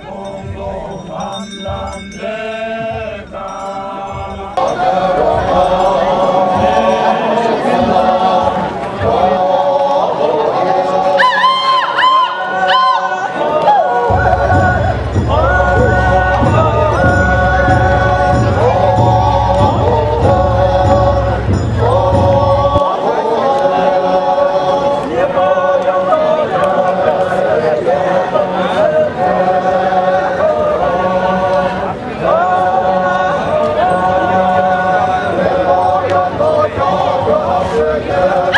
共同泛滥的感。Yeah.